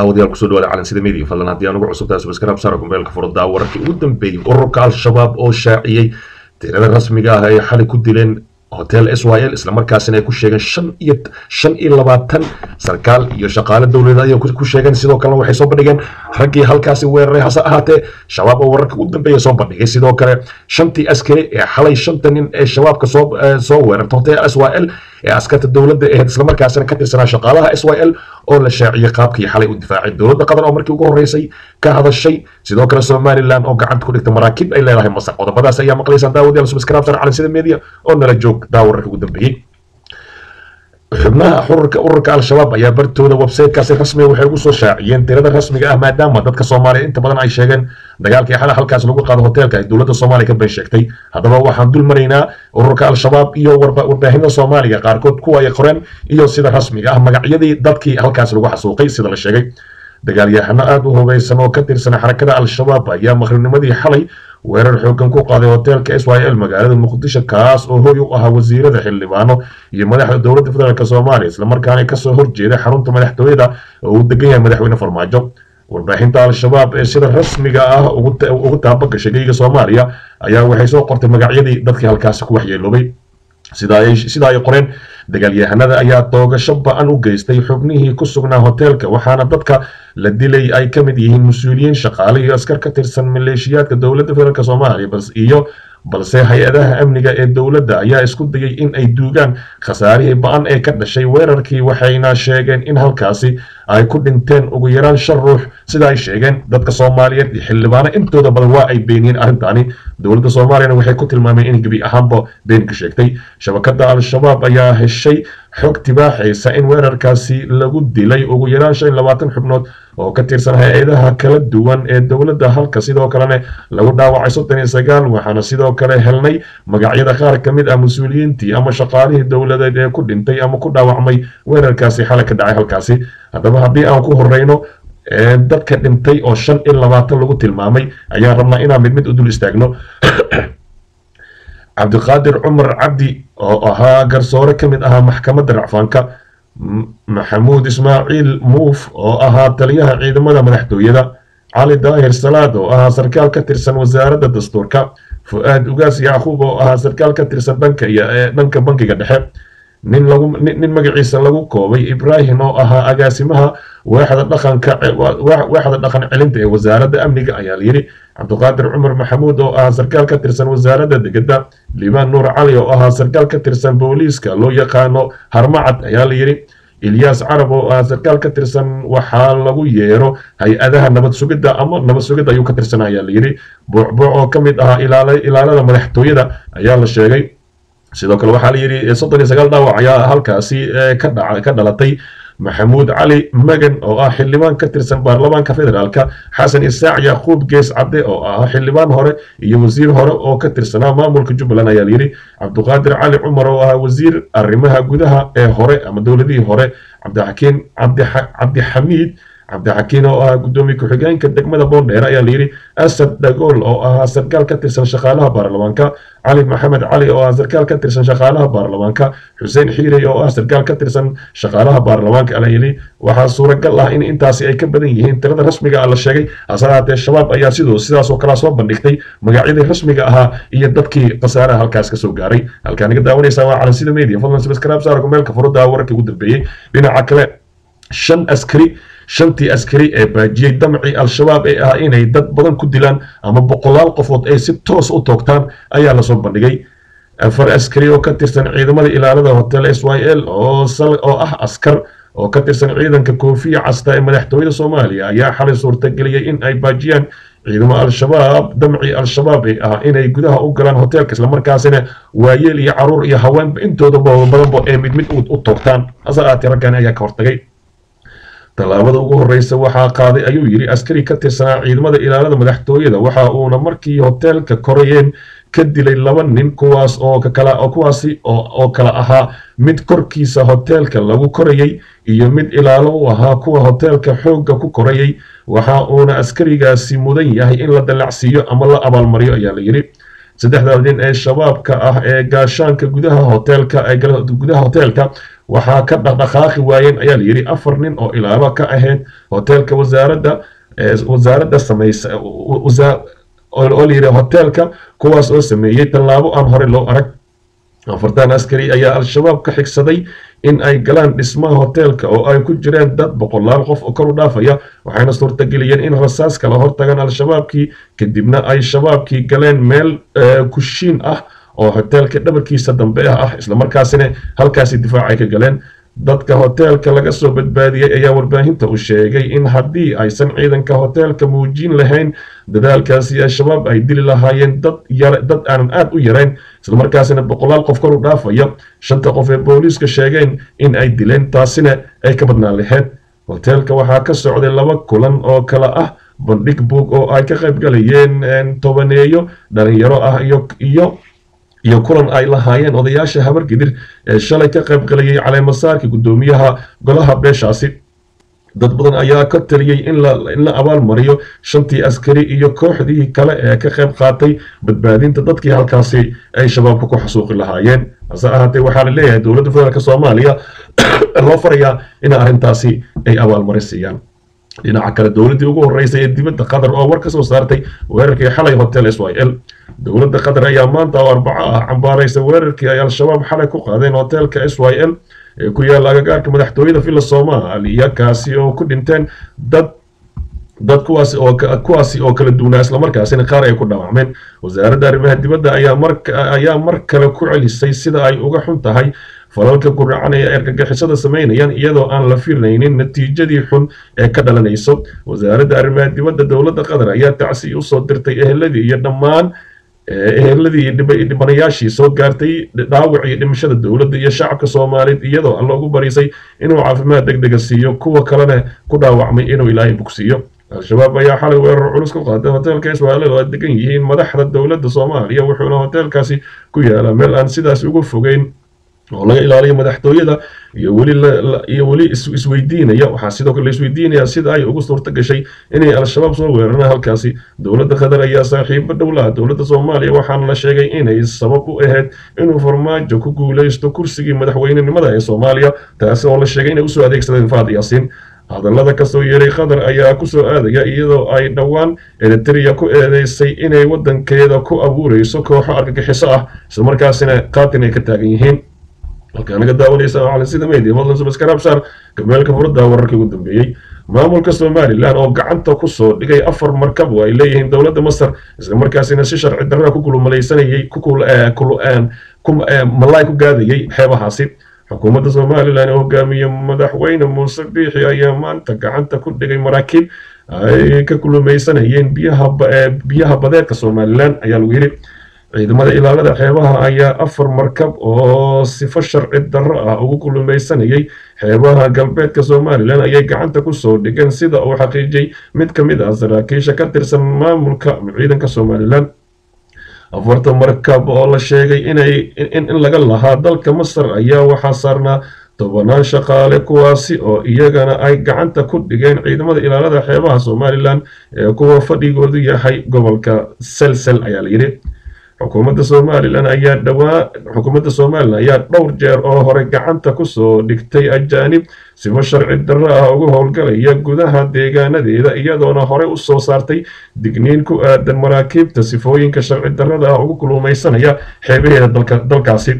daawadayaal ku soo dhawaada calansida media. Fadlan haddii aan ugu cusubtahay subscribe saara kumbeelka furdaa wararkii ugu dambeeyey ururka al-shabaab oo shaaciyey tirada rasmiga ah ay xali ku dileen hotel s y l islamarkaasina ay ku sheegeen shan iyo shan iyo labaatan sarkaal iyo shaqaale dowladeed ayay ku sheegeen. Sidoo kalena waxay soo bandhigeen raggii halkaasi weeraray hase ahaatee shabaab oo wararka ugu dambeeya soo bandhigay. Sidoo kale shantii askari ee xalay shanta nin ee shabaabka soo soo weerarta hotel s y l ee askarta dowladda ahayd islamarkaasina ka tirsanaa shaqaalaha s y l oo la shaaciyey qaabkii xalay u difaacay dowladda qatar oo markii ugu horreysay ka hadashay. Sidoo kale somaliland oo gacanta ku dhigta maraakiib ay leedahay masar qodobadaas ayaa maqlaysaan daawadayaal subscribe sar calansida media oo nala joog daawararka ugu dambeeyey xubnaha ururka al-shabaab ayaa bartooda websitekaasi rasmiga waxay ugu soo shaaciyeen tirada rasmiga ah maadaama dadka soomaaliya inta badan ay sheegeen dagaalkii xala halkaas lagu qaado hoteelka ay dowladda soomaaliya ka been sheegtay. Haddaba waxaan dul maraynaa ururka al-shabaab iyo warbaahinada soomaaliya qaarkood kuwa ay qoreen iyo sida rasmiga ah magacyadii dadkii halkaas lagu xasuuqay sida la sheegay. Dagaalyahano aada u hubaysan oo ka tirsan xarakada al-shabaab ayaa maqribnimadii xalay weerar xoogan ku qaaday hoteelka s y l magaalada muqdisho kaas oo hoy u ahaa wasiirada xildhibaano iyo madaxda dowladda federaalk soomaaliya islamarkaana ka soo horjeeday xarunta madaxtooyada oo uu degan yahay madaxweyne farmaajo. Warbaahinta al-shabaab ee sida rasmiga ah ugu taabagashay geyga soomaaliya ayaa waxay soo qortay magacyadii dadkii halkaasi ku waxyeeloobay sida ay qoreen dagaalyahanada ayaa doogasho ba'an u geystay xubnihii ku sugnaa hoteelka waxaana dadka la dilay ay ka mid yihiin mas'uuliyiin shaqaale iyo askar ka tirsan maleeshiyaadka dowladda federaalk soomaaliya iyo balse hay'adaha amniga ee dowladda ayaa isku dayay in ay duugaan khasaarihii ba'an ee ka dhashay weerarkii waxayna sheegeen in halkaasi ay ku dhinteen ugu yaraan shan ruux. Sida ay sheegeen dadka soomaaliyeed iyo xildhibaano intooda badan waa ay beeniyeen arrintaani dowladda soomaaliyana waxay ku tilmaameen in gebi ahaanba been ka sheegtay. Shabakada al-shabaab ayaa heshay xog tibaaxaysa in weerarkaasi lagu dilay ugu yaraan shan labaatan xubnood oo ka tirsan hay'adaha kala duwan ee dowladda. Halka sidoo kalena lagu dhaawacay soddon iyo sagaal waxaana sidoo kale helnay magacyada qaar ka mid ah mas'uuliyiintii ama shaqaalihii dowladeed ee ku dhintay ama ku dhaawacmay weerarkaasi xalay ka dhacay halkaasi. Haddaba haddii aan ku horeyno dadka dhintay oo shan iyo labaatan lagu tilmaamay ayaan rabnaa inaan mid mid u dul istaagno. Cabdiqaadir cumar cabdi oo ahaa garsoore ka mid ahaa maxkamadda racfaanka maxamuud ismaaciil muuf oo ahaa taliyaha ciidamada madaxtooyada cali daahir salaad oo ahaa sarkaal ka tirsan wasaaradda dastuurka fu-aad ugaas yacquub oo ahaa sarkaal ka tirsan dhanka iyo dhanka bankiga dhexe nin nin magaciisa lagu koobay ibraahim oo ahaa agaasimaha waaxda dhaqanka waaxda dhaqan celinta ee wasaaradda amniga ayaa layidhi cabdiqaadir cumar maxamuud oo ahaa sarkaal ka tirsan wasaaradda degedda liibaan nuur cali oo ahaa sarkaal ka tirsan booliiska loo yaqaano harmacad ayaa layidhi ilyaas carab oo ahaa sarkaal ka tirsan waxaa lagu yeero hay'adaha nabad sugidda ama nabad sugidda ayuu ka tirsan ayaa layidhi buucbuuc oo ka mid ahaa ilaalada madaxtooyada ayaa la sheegay sidoo kale waxaa la yidhi soddon iyo sagaal dhaawac ayaa halkaasi ka dhalatay maxamuud cali magan oo ah xildhibaan ka tirsan baarlamaanka federaalka xasan isaac yacquub gees cadde oo ah xildhibaan hore iyo wasiir hore oo ka tirsanaa maamulka jubbaland ayaa layidhi cabdiqaadir cali cumar oo ahaa wasiir arrimaha gudaha ee hore ama dowladihii hore cabdixakiin cabdixamiid cabdixakiin oo ahaa guddoomiye ku-xigeenka degmada boondheer ayaa layidhi asad dhagool oo ahaa sarkaal ka tirsan shaqaalaha baarlamaanka cali maxamed cali oo ah sarkaal ka tirsan shaqaalaha baarlamaanka xuseen xiirey oo ah sarkaal ka tirsan shaqaalaha baarlamaanka ayaa yidhi waxaa suuragal ah in intaasi ay ka badan yihiin tirada rasmiga ah la sheegay. Hase ahaatee shabaab ayaa sidoo sidaas oo kalea soo bandhigtay. Magacyadii rasmiga ahaa iyo dadkii khasaaraha halkaas ka soo gaaray. Halkaa naga daawanaysaa waa calansida media. Fadlan subscribe saarku meelka furada wararkii ugu dambeeyey dhinaca kale shan askari shantii askari ee baajiyey damcii al-shabaab ee ah inay dad badan ku dilaan ama boqolaal qofood ay si toos u toogtaan ayaa la soo bandhigay. Afar askari oo ka tirsan ciidamada ilaalada hotel s y l oo ah askar oo ka tirsan ciidanka koofiya casta ee madaxtooyada soomaaliya ayaa xalay suurtageliyey in ay baajiyaan ciidamo al-shabaab damcii al-shabaab ee ah inay gudaha u galaan hoteelka islamarkaasina waayeel iyo carruur iyo haweenba intooda badanba ee mid mid u toogtaan. Hase ahaatee raggan ayaa ka hortagay tallaabada ugu horreysa waxaa qaaday ayuu yidhi askari ka tirsanaa ciidamada ilaalada madaxtooyada waxa uuna markii hoteelka korayeen ka dilay laba nin kuwaas oo kuwaasi oo kala ahaa mid korkiisa hoteelka lagu korayey iyo mid ilaalo u ahaa kuwa hoteelka xoogga ku korayey. Waxa uuna askarigaasi mudan yahay in la dallacsiiyo ama la abaalmariyo ayaa la yidhi. Saddexda nin ee shabaabka ah ee gaashaanka gudaha hoteelka waxaa ka dhaqdhaqaaqi waayeen ayaa la yidhi afar nin oo ilaalo ka ahayd hoteelka wasaaradda wasaaradda samaysa oo la yidhi hoteelka kuwaas oo sameeyey tallaabo aan hore loo arag. Afartan askari ayaa al-shabaab ka xigsaday in ay galaan dhismaha hoteelka oo ay ku jireen dad boqolaal qof oo kor u dhaafaya waxayna suurtageliyeen in rasaas kala hortagaan al-shabaabkii kadibna ay shabaabkii galeen meel kushiin ah oo hoteelka dhabarkiisa dambe ah ah islamarkaasina halkaasi difaac ay ka galeen. Dadka hoteelka laga soo badbaadiyey ayaa warbaahinta u sheegay in haddii aysan ciidanka hoteelka muujin lahayn dadaalkaasi al-shabaab ay dili lahaayeen dad aanan aad u yarayn islamarkaasina boqolaal qof kor u dhaafaya. Shanta qof ee booliiska sheegeen in ay dileen taasina ay ka badnaan lahayd hoteelka waxaa ka socday laba kulan oo kale ah bandhig buug oo ay ka qaybgalayeen tobaneeyo dhalinyaro ah iyo iyo kulan ay lahaayeen odayaasha habargidir ee shalay ka qayb galayay caleemasaarka guddoomiyaha golaha beeshaasi. Dad badan ayaa ka taliyey in la abaalmariyo shantii askari iyo kooxdii kale ee ka qayb qaatay badbaadinta dadkii halkaasi ay shabaabka ku xasuuqi lahaayeen. Hase ahaatee waxaa la leeyahay dowladda federaalk soomaaliya loo farayaa in arrintaasi ay abaalmarin siiyaan dhinaca kale dowladdii ugu horreysay ee dibadda qatar oo war ka soo saartay weerarkii xalay hotel s y l dowladda qatar ayaa maanta oo arbaco ah cambaaraysa weerarkii ay al-shabaab xalay ku qaadeen hoteelka s y l ee ku yaalla agagaarka madaxtooyada villa soomaaliya kaasi oo ku dhinteen dad dad kuwaasi oo kuwaasi oo kala duwanaa islamarkaasina qaar ay ku dhaawacmeen. Wasaaradda arrimaha dibadda ayaa mar ayaa mar kale ku celisay sida ay uga xun tahay falalka guracan ee argagixisada samaynayaan iyadoo aan la filaynin natiijadii xun ee ka dhalanayso. Wasaaradda arrimaha dibadda dowladda qatar ayaa tacsi u soo dirtay eheladii iyo dhammaan eheladii iyo dhibanayaashii soo gaartay dhaawac iyo dhimashada dowladda iyo shacabka soomaaliyeed iyadoo alla ugu barisay inuu caafimaad deg dega siiyo kuwa kalena ku dhaawacmay inuu ilaahay bogsiiyo. Al-shabaab ayaa xalay weerar culus ku qaaday hoteelka ismaaciil oo ay degan yihiin madaxda dowladda soomaaliya wuxuuna hoteelkaasi ku yaalaa meel aan sidaas uga fogeyn oo laga ilaaliyo madaxtooyada iyo weli iyo weli isweydiinaya. Waxaa sidoo kale la isweydiinaya sida ay ugu suurta gashay inay al-shabaab soo weeraraan halkaasi. Dowladda qatar ayaa saaxiibo dhowlaha. Dowladda soomaaliya waxaana la sheegay inay sabab u ahayd inuu farmaajo ku guuleysto kursigii madaxweynenimada ee soomaaliya taasi oo la sheegay inay u soo adeegsadeen faad yaasiin hadallada ka soo yeeray qatar ayaa ku soo aadaya iyadoo ay dhowaan eritrea ku eedeysay inay wadankeeda ku abuureyso kooxo argagixiso ah. Islamarkaasina qaatin ay ka taagan yihiin halkaa naga daawanaysa oo calansida media fadlan subscribe saar gameelka furada wararkii ugu dambeeyey maamulka somalilan oo gacanta ku soo dhigay afar markab oo ay leeyihiin dowladda masar islamarkaasina si sharci darra ku kulmalaysanayay malaay ku gaadayay xeebahaasi. Xukuumadda somalilan ee hogaamiye madaxweyne muuse biixi ayaa maanta gacanta ku dhigay maraakiib ay ka kulumaysanayeen biyaha badeedka somalilan ayaa lagu yidhi ciidamada ilaalada xeebaha ayaa afar markab oo sifo sharci darro ah ugu kulumaysanayay. Xeebaha galbeedka somalilan ayay gacanta ku soo dhigeen sida uu xaqiijiyey mid ka mid ah saraakiisha ka tirsan maamulka ciidanka somalilan afarta markab oo la sheegay in laga lahaa dalka masar ayaa waxaa saarnaa tobanaan shaqaale kuwaasi oo iyagana ay gacanta ku dhigeen ciidamada ilaalada xeebaha somalilan ee kuwa fadhigoodu yahay gobolka selsel ayaa la yidhi xukuumadda somalilan ayaa dhawaa xukuumadda somalilan ayaa dhowr jeer oo hore gacanta ku soo dhigtay ajaanib sifo sharci darro ah ugu howlgalaya gudaha deegaanadeeda iyadoona hore u soo saartay digniin ku aadan maraakiibta sifooyinka sharci darrada ah ugu kulumaysanaya xeebaheeda dalkaasi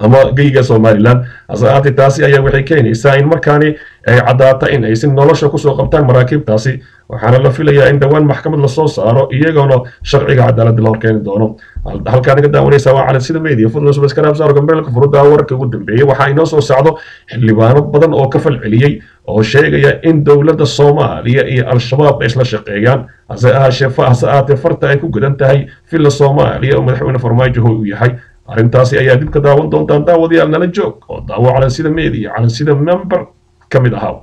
ama geyga somalilan hase ahaatee taasi ayaa waxay keenaysaa in markaani ay caddaata in ay si nolosha ku soo qabtaan maraakiibtaasi. Waxaana la filayaa in dhowaan maxkamad la soo saaro iyagoona sharciga cadaaladda la horkeeni doono. Halkaa naga daawanaysa waa calansida media fadlan subscribe saaro gambeelka furudaa wararka ugu dambeeyey waxaa inoo soo socdo xildhibaano badan oo ka falceliyey oo sheegaya in dowladda soomaaliya iyo al-shabaab ay isla shaqeeyaan. Hase ahaashee hase ahaatee farta ay ku gudan tahay villa soomaaliya oo madaxweyne farmaajo hoy u yahay arrintaasi ayaa dib ka daawan doontaan daawadayaal nala joog oo daawo calansida media calansida member ka mid ahaa